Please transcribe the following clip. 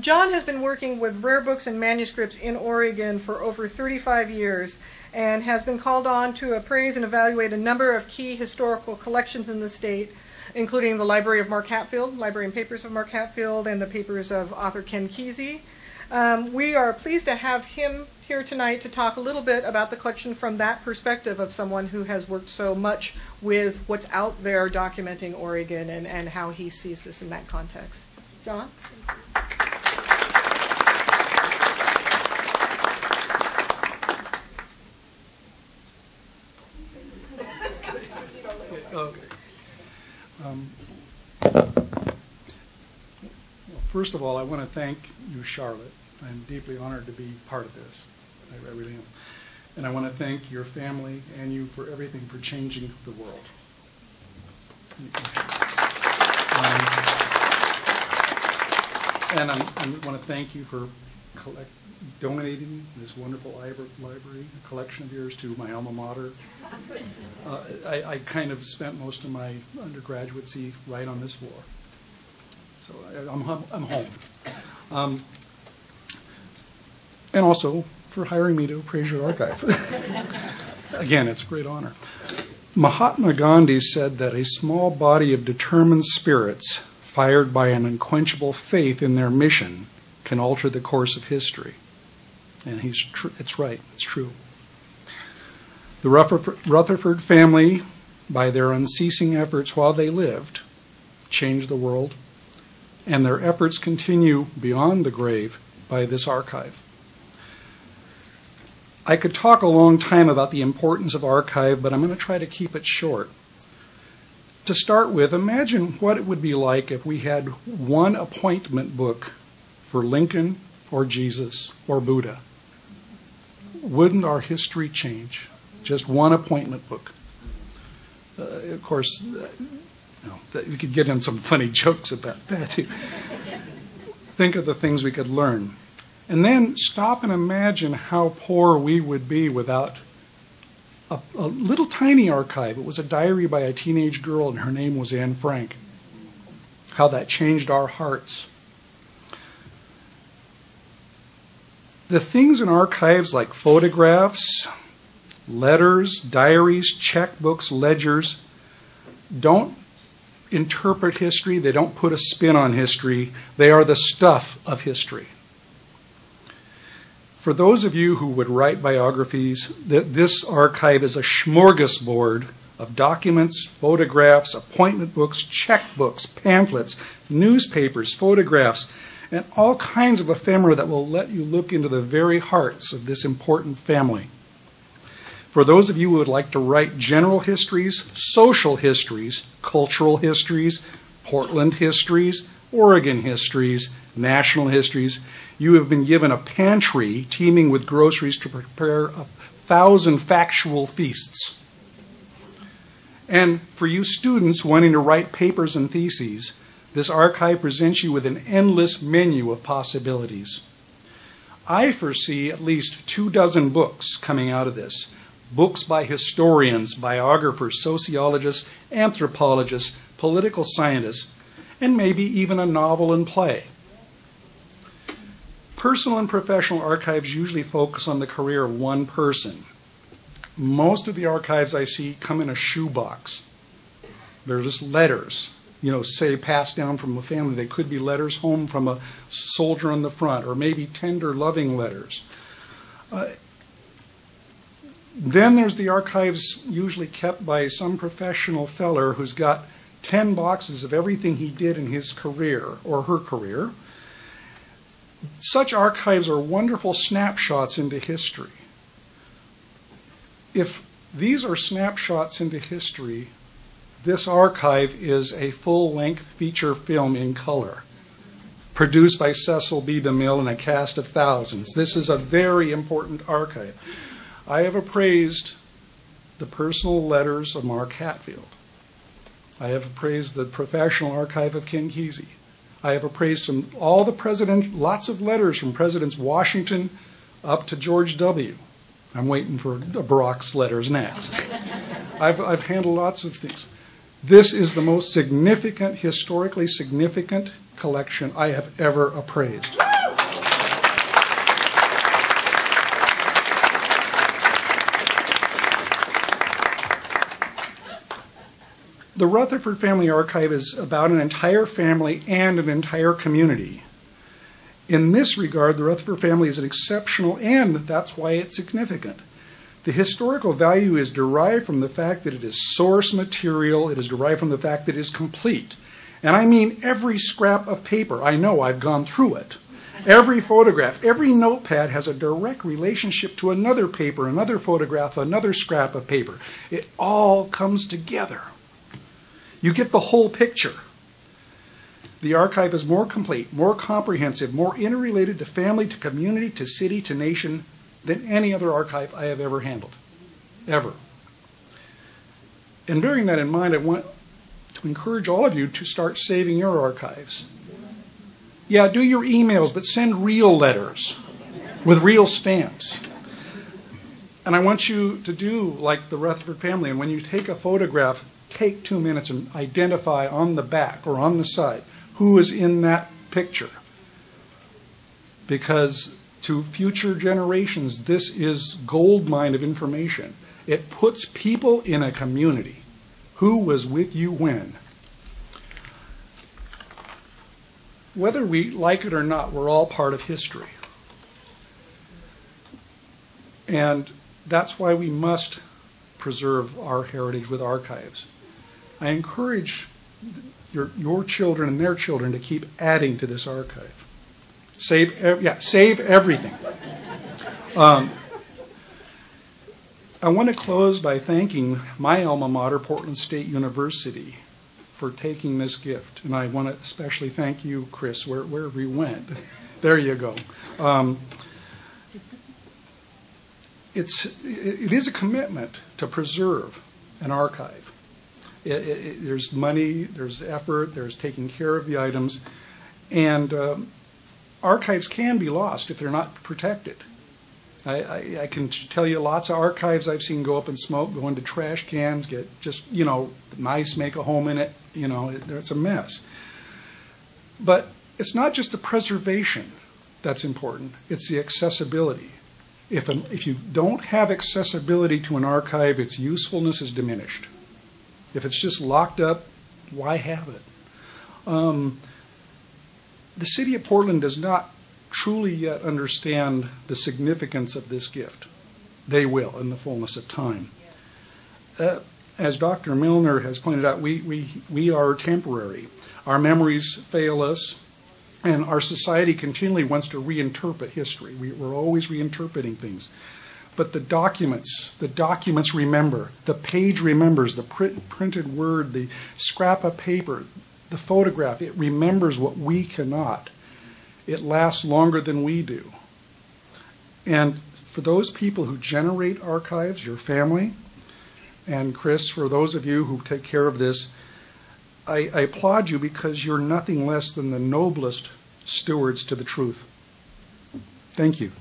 John has been working with rare books and manuscripts in Oregon for over 35 years and has been called on to appraise and evaluate a number of key historical collections in the state, including the Library of Mark Hatfield, Library and Papers of Mark Hatfield, and the papers of author Ken Kesey. Um, we are pleased to have him here tonight to talk a little bit about the collection from that perspective of someone who has worked so much with what's out there documenting Oregon and, and how he sees this in that context. John? First of all, I want to thank you, Charlotte. I'm deeply honored to be part of this. I I really am. And I want to thank your family and you for everything for changing the world. Um, And I'm- I want to thank you for collect- donating this wonderful libra- library, a collection of yours to my alma mater. Uh, I, I kind of spent most of my undergraduacy right on this floor. So I'm, I'm home. Um, And also for hiring me to appraise your archive. Again, it's a great honor. Mahatma Gandhi said that a small body of determined spirits fired by an unquenchable faith in their mission can alter the course of history. And he's it's right, it's true. The Rutherford, Rutherford family, by their unceasing efforts while they lived, changed the world, and their efforts continue beyond the grave by this archive. I could talk a long time about the importance of archive, but I'm going to try to keep it short. To start with, imagine what it would be like if we had one appointment book for Lincoln or Jesus or Buddha. Wouldn't our history change? Just one appointment book. Uh, of course, know, that- we could get in some funny jokes about that. Think of the things we could learn. And then stop and imagine how poor we would be without a, a little tiny archive. It was a diary by a teenage girl, and her name was Anne Frank. How that changed our hearts. The things in archives like photographs, letters, diaries, checkbooks, ledgers don't interpret history, they don't put a spin on history, they are the stuff of history. For those of you who would write biographies, th- this archive is a smorgasbord of documents, photographs, appointment books, checkbooks, pamphlets, newspapers, photographs, and all kinds of ephemera that will let you look into the very hearts of this important family. For those of you who would like to write general histories, social histories, cultural histories, Portland histories, Oregon histories, national histories, you have been given a pantry teeming with groceries to prepare a thousand factual feasts. And for you students wanting to write papers and theses, this archive presents you with an endless menu of possibilities. I foresee at least two dozen books coming out of this books by historians, biographers, sociologists, anthropologists, political scientists, and maybe even a novel and play. Personal and professional archives usually focus on the career of one person. Most of the archives I see come in a shoebox. They're just letters, you know, say passed down from a family. They could be letters home from a soldier on the front, or maybe tender, loving letters. Uh, then there's the archives usually kept by some professional feller who's got 10 boxes of everything he did in his career or her career. Such archives are wonderful snapshots into history. If these are snapshots into history, this archive is a full length feature film in color, produced by Cecil B. DeMille and a cast of thousands. This is a very important archive. I have appraised the personal letters of Mark Hatfield. I have appraised the professional archive of Ken Kesey. I have appraised some, all the president, lots of letters from Presidents Washington up to George W. I'm waiting for Barack's letters next. I've, I've handled lots of things. This is the most significant, historically significant collection I have ever appraised. The Rutherford Family Archive is about an entire family and an entire community. In this regard, the Rutherford family is an exceptional, and that's why it's significant. The historical value is derived from the fact that it is source material, it is derived from the fact that it is complete. And I mean every scrap of paper. I know I've gone through it. Every photograph, every notepad has a direct relationship to another paper, another photograph, another scrap of paper. It all comes together. You get the whole picture. The archive is more complete, more comprehensive, more interrelated to family, to community, to city, to nation than any other archive I have ever handled. Ever. And bearing that in mind, I want to encourage all of you to start saving your archives. Yeah, do your emails, but send real letters with real stamps. And I want you to do like the Rutherford family, and when you take a photograph, take two minutes and identify on the back or on the side who is in that picture. Because to future generations, this is gold mine of information. It puts people in a community. Who was with you when? Whether we like it or not, we're all part of history. And that's why we must preserve our heritage with archives. I encourage your, your children and their children to keep adding to this archive. Save, ev- yeah, save everything. Um, I want to close by thanking my alma mater, Portland State University, for taking this gift. And I want to especially thank you, Cris, where, wherever you went. There you go. Um, it's, it is a commitment to preserve an archive. It, it, there's money, there's effort, there's taking care of the items, and um, archives can be lost if they're not protected. I, I, I, can tell you lots of archives I've seen go up in smoke, go into trash cans, get just, you know, mice make a home in it, you know, it, it's a mess. But it's not just the preservation that's important, it's the accessibility. If, an, if you don't have accessibility to an archive, its usefulness is diminished. If it's just locked up, why have it? Um, the city of Portland does not truly yet understand the significance of this gift. They will in the fullness of time. Uh, as Dr. Millner has pointed out, we, we, we are temporary. Our memories fail us, and our society continually wants to reinterpret history. We, we're always reinterpreting things. But the documents, the documents remember. The page remembers. The print, printed word, the scrap of paper, the photograph, it remembers what we cannot. It lasts longer than we do. And for those people who generate archives, your family, and Cris, for those of you who take care of this, I, I applaud you because you're nothing less than the noblest stewards to the truth. Thank you.